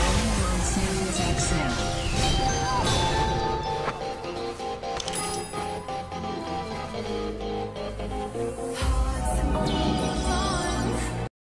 World Series XM.